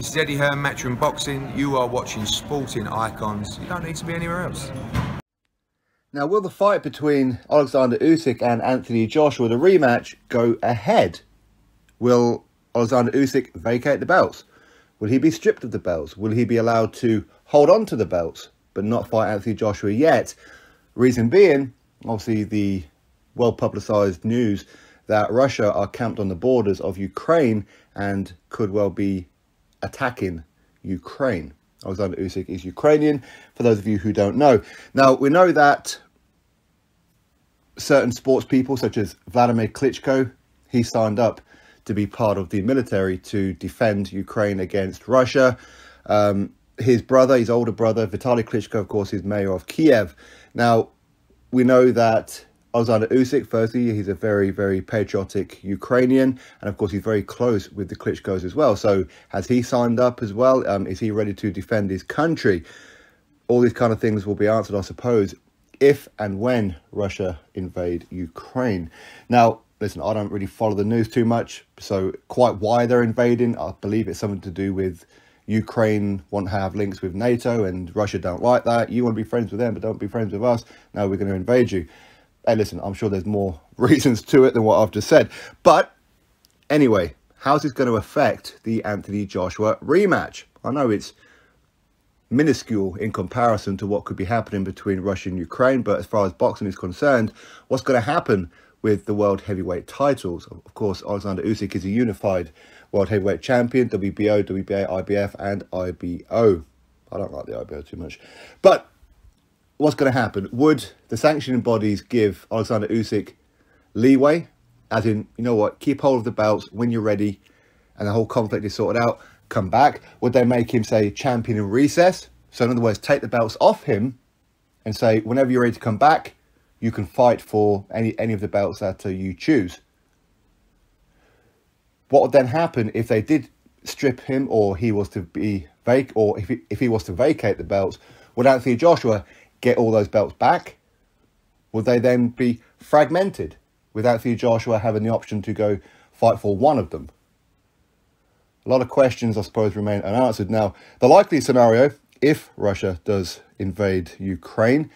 This is Eddie Hearn, Matchroom Boxing. You are watching Sporting Icons. You don't need to be anywhere else. Now, will the fight between Alexander Usyk and Anthony Joshua, the rematch, go ahead? Will Alexander Usyk vacate the belts? Will he be stripped of the belts? Will he be allowed to hold on to the belts but not fight Anthony Joshua yet? Reason being, obviously, the well publicized news that Russia are camped on the borders of Ukraine and could well be attacking Ukraine. Alexander Usyk is Ukrainian, for those of you who don't know. Now, we know that certain sports people, such as Vladimir Klitschko, he signed up to be part of the military to defend Ukraine against Russia. Um, his brother, his older brother, Vitaly Klitschko, of course, is mayor of Kiev. Now, we know that Alexander Usyk, firstly, he's a very, very patriotic Ukrainian, and of course, he's very close with the Klitschko's as well. So, has he signed up as well? Um, is he ready to defend his country? All these kind of things will be answered, I suppose, if and when Russia invade Ukraine. Now, listen, I don't really follow the news too much, so quite why they're invading, I believe it's something to do with Ukraine want to have links with NATO, and Russia don't like that. You want to be friends with them, but don't be friends with us. Now we're going to invade you hey, listen, I'm sure there's more reasons to it than what I've just said. But anyway, how's this going to affect the Anthony Joshua rematch? I know it's minuscule in comparison to what could be happening between Russia and Ukraine, but as far as boxing is concerned, what's going to happen with the world heavyweight titles? Of course, Alexander Usyk is a unified world heavyweight champion, WBO, WBA, IBF, and IBO. I don't like the IBO too much. But what's going to happen? Would the sanctioning bodies give Alexander Usyk leeway, as in, you know what, keep hold of the belts when you're ready and the whole conflict is sorted out, come back? Would they make him, say, champion in recess? So, in other words, take the belts off him and say, whenever you're ready to come back, you can fight for any, any of the belts that uh, you choose. What would then happen if they did strip him or he was to be vac or if he, if he was to vacate the belts? Would Anthony Joshua get all those belts back? Would they then be fragmented without Anthony Joshua having the option to go fight for one of them? A lot of questions, I suppose, remain unanswered. Now, the likely scenario, if Russia does invade Ukraine,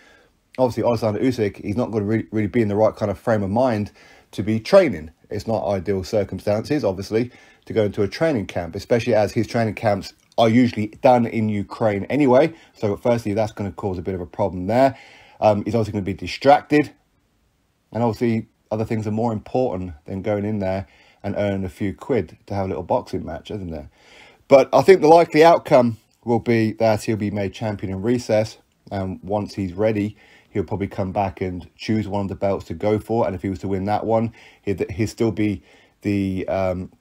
obviously Alexander Usyk, he's not going to really, really be in the right kind of frame of mind to be training. It's not ideal circumstances, obviously, to go into a training camp, especially as his training camps are usually done in Ukraine anyway. So, firstly, that's going to cause a bit of a problem there. Um, he's also going to be distracted. And obviously, other things are more important than going in there and earning a few quid to have a little boxing match, isn't there? But I think the likely outcome will be that he'll be made champion in recess. And once he's ready, he'll probably come back and choose one of the belts to go for. And if he was to win that one, he'd, he'd still be the um,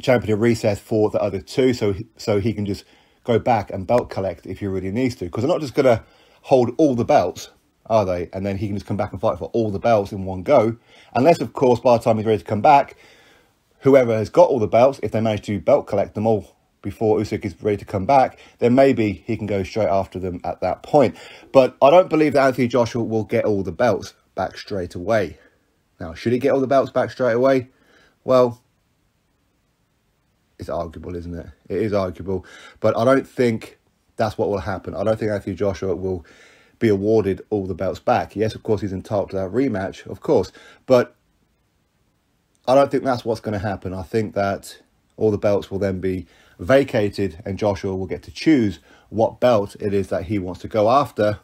champion of recess for the other two, so so he can just go back and belt collect if he really needs to. Because they're not just going to hold all the belts, are they? And then he can just come back and fight for all the belts in one go. Unless, of course, by the time he's ready to come back, whoever has got all the belts, if they manage to belt collect them all before Usyk is ready to come back, then maybe he can go straight after them at that point. But I don't believe that Anthony Joshua will get all the belts back straight away. Now, should he get all the belts back straight away? Well, arguable, isn't it? It is arguable, but I don't think that's what will happen. I don't think Anthony Joshua will be awarded all the belts back. Yes, of course, he's entitled to that rematch, of course, but I don't think that's what's going to happen. I think that all the belts will then be vacated and Joshua will get to choose what belt it is that he wants to go after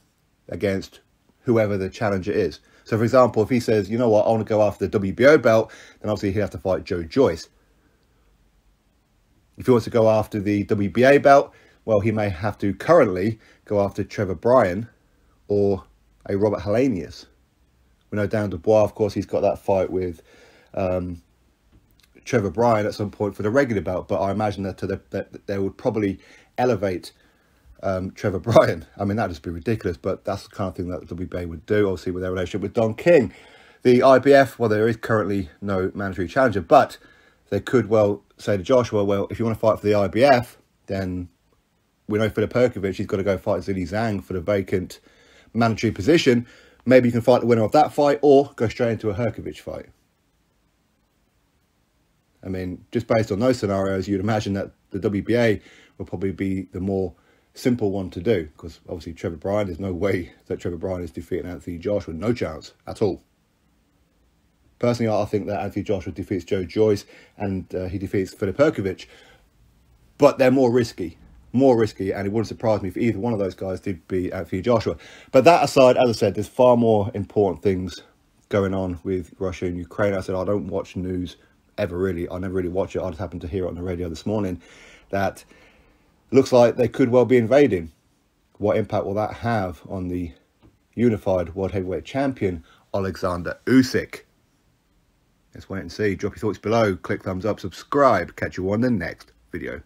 against whoever the challenger is. So, for example, if he says, you know what, I want to go after the WBO belt, then obviously he'd have to fight Joe Joyce. If he wants to go after the WBA belt, well, he may have to currently go after Trevor Bryan or a Robert Helenius. We know Dan Dubois, of course, he's got that fight with um, Trevor Bryan at some point for the regular belt, but I imagine that, the, that they would probably elevate um, Trevor Bryan. I mean, that'd just be ridiculous, but that's the kind of thing that the WBA would do, obviously, with their relationship with Don King. The IBF, well, there is currently no mandatory challenger, but they could well say to Joshua, well, if you want to fight for the IBF, then we know Filip Hrgovic, he's got to go fight Zhilei Zhang for the vacant mandatory position. Maybe you can fight the winner of that fight or go straight into a Hrgovic fight. I mean, just based on those scenarios, you'd imagine that the WBA will probably be the more simple one to do because obviously Trevor Bryan, there's no way that Trevor Bryan is defeating Anthony Joshua, no chance at all. Personally, I think that Anthony Joshua defeats Joe Joyce and uh, he defeats Filip Hrgovic, but they're more risky, more risky, and it wouldn't surprise me if either one of those guys did beat Anthony Joshua. But that aside, as I said, there's far more important things going on with Russia and Ukraine. I said I don't watch news ever really. I never really watch it. I just happened to hear it on the radio this morning that looks like they could well be invading. What impact will that have on the unified world heavyweight champion Alexander Usyk? Let's wait and see. Drop your thoughts below. Click thumbs up, subscribe. Catch you on the next video.